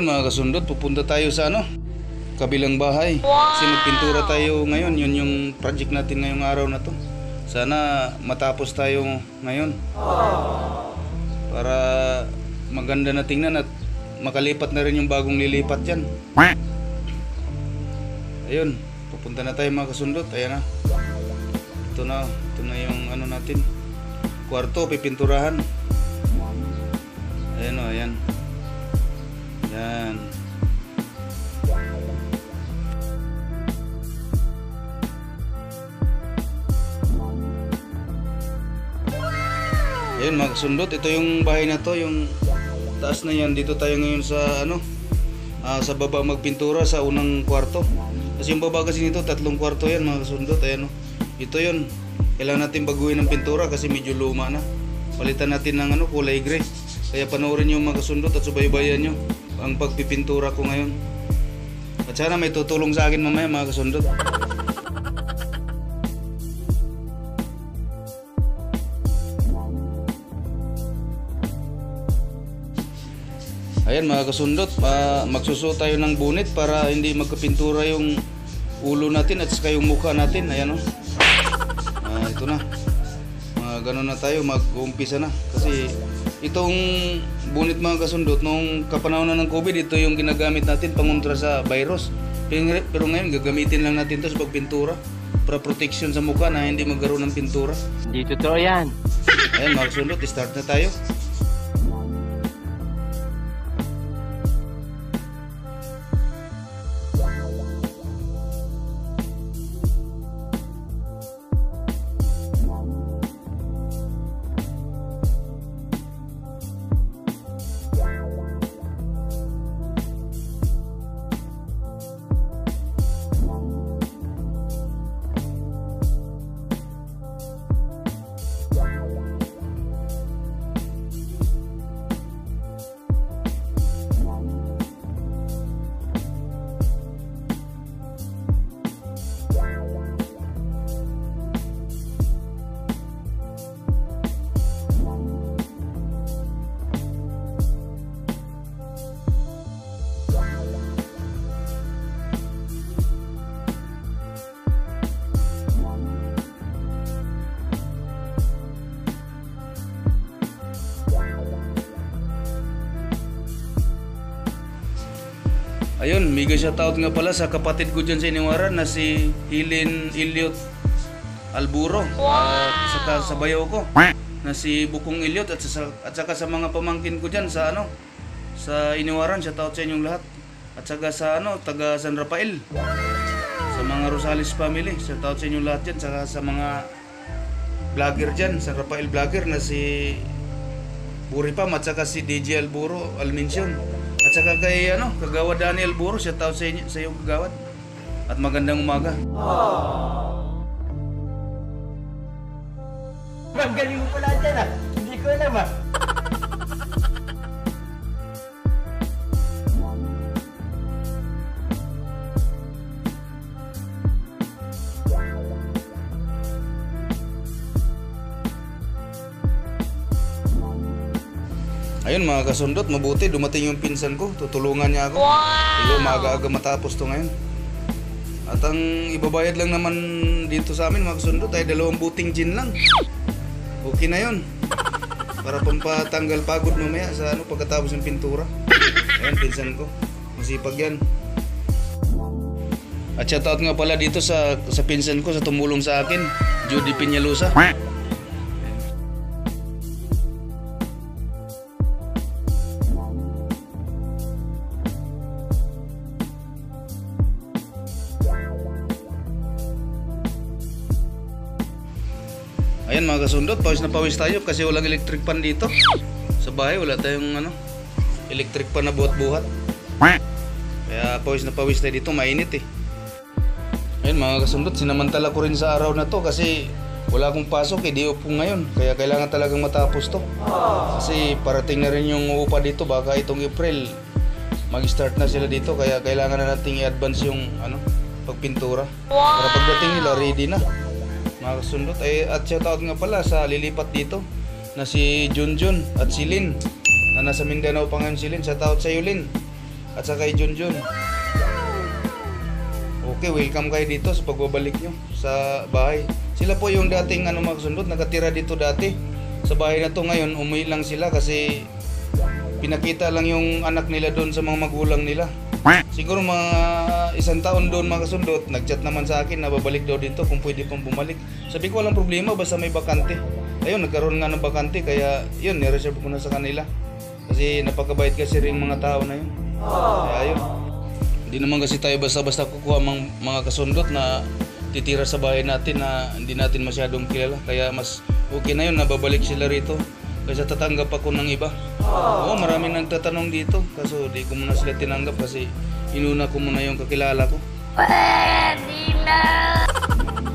Ayun mga kasundot, pupunta tayo sa ano? Kabilang bahay. Kasi magpintura tayo ngayon. Yun yung project natin ngayong araw na to. Sana matapos tayo ngayon. Para maganda na tingnan at makalipat na rin yung bagong lilipat dyan. Ayun, pupunta na tayo mga kasundot. Ayan na. Ito na, ito na yung ano natin. Kwarto, pipinturahan. Ayan o, ayan. Yan. Ayun mga ito yung bahay na to, yung taas na yan. Dito tayo ngayon sa ano, ah, sa baba magpintura sa unang kwarto. Kasi yung baba kasi nito, tatlong kwarto yan mga kasundot. Ayan o. Ito yun. Kailangan natin baguhin ng pintura kasi medyo luma na. Palitan natin ng ano, kulay gray. Kaya panoorin nyo mga kasundot at subaybayan nyo ang pagpipintura ko ngayon. At sana may tutulong sa akin mamaya mga kasundot. Ayan mga kasundot, uh, magsusuot tayo ng bunit para hindi magkapintura yung ulo natin at saka yung mukha natin. Ayan o. Ah, ito na. Mga ganun na tayo, mag-uumpisa na. Kasi itong bunit mga kasundot, nung kapanahon na ng COVID, ito yung ginagamit natin pangontra sa virus. Pero, ngayon, gagamitin lang natin ito sa pagpintura para protection sa mukha na hindi magkaroon ng pintura. Hindi totoo yan. Ayan mga kasundot, start na tayo. Ayun, mega shoutout nga pala sa kapatid ko dyan sa Iniwaran na si Hilin Iliot Alburo. At saka sa bayaw ko na si Bukong Iliot at, sa, at saka sa mga pamangkin ko dyan sa ano sa Iniwaran, shoutout sa inyong lahat. At saka sa ano, taga San Rafael. Sa mga Rosales family, shoutout sa inyong lahat dyan. Saka sa mga vlogger dyan, San Rafael vlogger na si Buripam at saka si DJ Alburo Almension at saka kay ano, kagawad Daniel Buro, shout out sa inyo, sa iyo kagawad. At magandang umaga. Ang galing mo pala dyan ah. Hindi ko alam ah. Ayun mga kasundot, mabuti dumating yung pinsan ko, tutulungan niya ako. Wow! maaga-aga matapos to ngayon. At ang ibabayad lang naman dito sa amin mga kasundot ay dalawang buting gin lang. Okay na yun. Para pampatanggal pagod mamaya sa ano pagkatapos ng pintura. Ayun, pinsan ko. Masipag yan. At shoutout nga pala dito sa sa pinsan ko sa tumulong sa akin, Judy Peñalosa. Ayan mga kasundot, pawis na pawis tayo kasi walang electric pan dito. Sa bahay wala tayong ano, electric pan na buhat-buhat. Kaya pawis na pawis tayo dito, mainit eh. Ayan mga kasundot, sinamantala ko rin sa araw na to kasi wala akong pasok eh, di upo ngayon. Kaya kailangan talagang matapos to. Kasi parating na rin yung upa dito, baka itong April mag-start na sila dito. Kaya kailangan na nating i-advance yung ano, pagpintura. Para pagdating nila, ready na mga kasundot ay at shoutout nga pala sa lilipat dito na si Junjun at si Lin na nasa Mindanao pa ngayon si Lin shoutout sa iyo Lin at saka kay Junjun. Okay, welcome kayo dito sa pagbabalik nyo sa bahay. Sila po yung dating ano mga kasundot, nakatira dito dati. Sa bahay na to ngayon, umuwi lang sila kasi pinakita lang yung anak nila doon sa mga magulang nila. Siguro mga isang taon doon mga kasundot, nagchat naman sa akin na babalik daw dito kung pwede pang bumalik. Sabi ko walang problema basta may bakante. Ayun, nagkaroon nga ng bakante kaya yun, nireserve ko na sa kanila. Kasi napakabait kasi rin mga tao na yun. Kaya yun. Hindi naman kasi tayo basta-basta kukuha mga, mga kasundot na titira sa bahay natin na hindi natin masyadong kilala. Kaya mas okay na yun na babalik sila rito. Kaysa tatanggap ako ng iba. Oo, maraming nagtatanong dito. Kaso di ko muna sila tinanggap kasi inuna ko muna yung kakilala ko.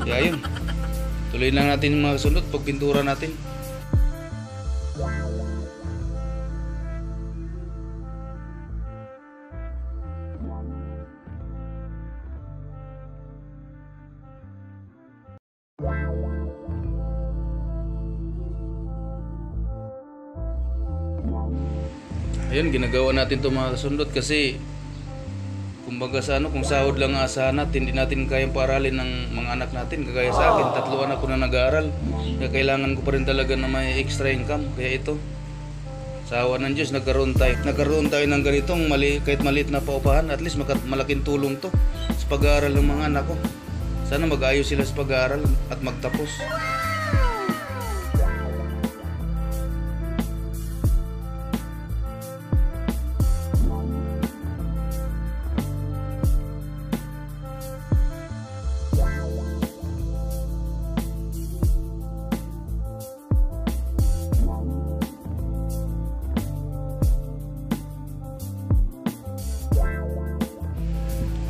Kaya yun. Tuloy lang natin yung mga sunod pagpintura natin. Ayun, ginagawa natin itong mga kasundot kasi kumbaga sa ano, kung sahod lang ang asahan natin, hindi natin kayang paralin ng mga anak natin. Kagaya sa akin, tatlo anak ko na nag-aaral. Kaya kailangan ko pa rin talaga na may extra income. Kaya ito, sa awa ng Diyos, nagkaroon tayo. Nagkaroon tayo ng ganitong mali, kahit maliit na paupahan, at least maka, malaking tulong to sa pag-aaral ng mga anak ko. Sana mag-ayos sila sa pag-aaral at magtapos.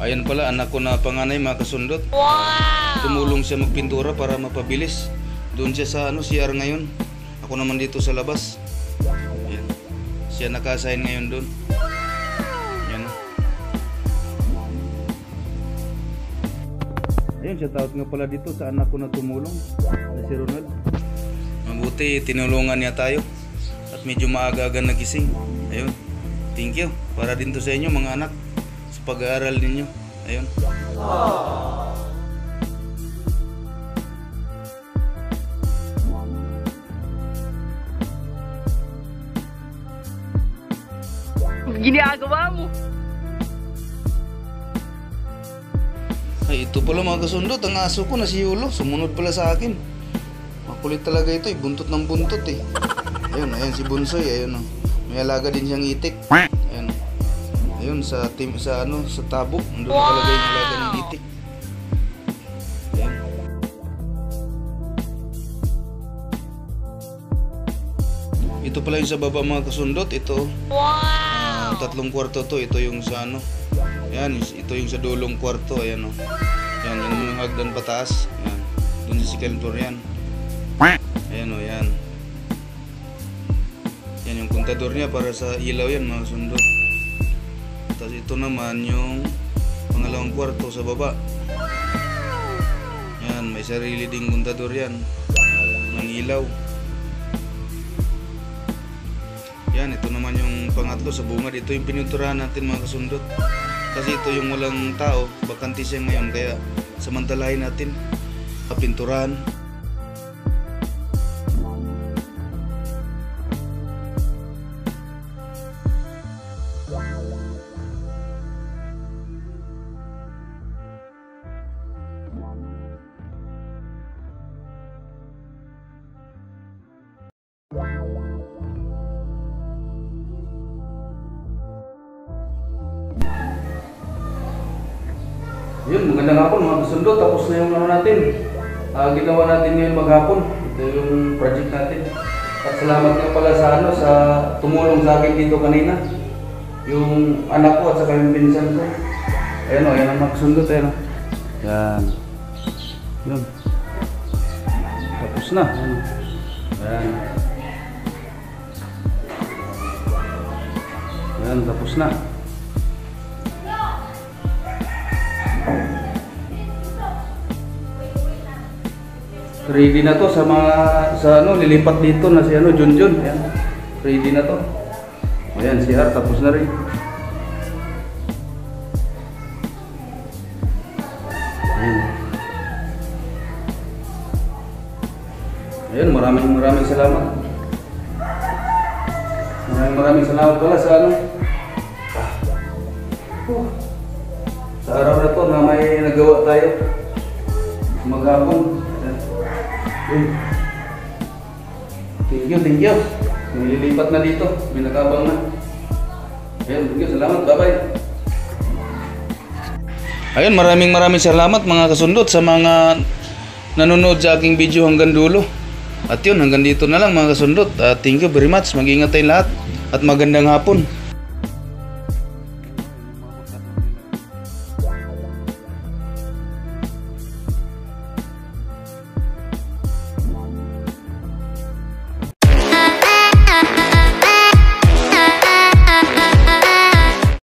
Ayan pala, anak ko na panganay mga kasundot. Tumulong siya magpintura para mapabilis. Doon siya sa ano, CR ngayon. Ako naman dito sa labas. Ayan. Siya nakasign ngayon doon. Ayan. Ayun, shout out nga pala dito sa anak ko na tumulong. Na si Ronald. Mabuti, tinulungan niya tayo. At medyo maaga-aga nagising. Ayun. Thank you. Para din to sa inyo mga anak sa pag-aaral ninyo. Ayun. Ginagawa mo. Ay, ito pala mga kasundot. Ang aso ko na si Yulo. Sumunod pala sa akin. Makulit talaga ito eh. Buntot ng buntot eh. Ayun, ayun si Bunsoy. Ayun oh. May alaga din siyang itik. Ayun. Sa team sa ano sa tabok. Nandun nakalagay yung alaga ng itik. Ito pala yung sa baba mga kasundot. Ito. Ah, tatlong kwarto to. Ito yung sa ano. Yan, ito yung sa dulong kwarto. Ayan o. Yan, yan yung hagdan pataas. Yan. Doon sa second floor yan. Ayan o, yan. Yan yung kontador niya para sa ilaw yan mga sundot. Tapos ito naman yung pangalawang kwarto sa baba. Yan, may sarili ding kontador yan. Ng ilaw. Yan, ito naman yung pangatlo sa bungad. Ito yung pininturahan natin mga kasundot. Kasi ito yung walang tao, bakante siya ngayon. Kaya samantalahin natin, kapinturahan. Yun, magandang hapon mga kasundo. Tapos na yung ano natin. Ah, ginawa natin ngayon maghapon. Ito yung project natin. At salamat nga pala sa ano sa tumulong sa akin dito kanina. Yung anak ko at saka yung pinsan ko. Ayan o, yan ang mga kasundot. Ayan o. Yan. Yun. Tapos na. Ayan. Ayan. Ayan, tapos na. Ready na to sa mga sa ano lilipat dito na si ano Junjun. Ayan. Ready na to. Ayan si R tapos na rin. Ayan. Ayan, maraming maraming salamat. Maraming maraming salamat pala sa ano. Uh, sa araw na to na may nagawa tayo. Maghapon. Ayun. Thank you, thank you. Nililipat na dito. May nakabang na. Ayun, thank you. Salamat. Bye-bye. Ayun, maraming maraming salamat mga kasundot sa mga nanonood sa aking video hanggang dulo. At yun, hanggang dito na lang mga kasundot. At thank you very much. Mag-ingat tayong lahat. At magandang hapon.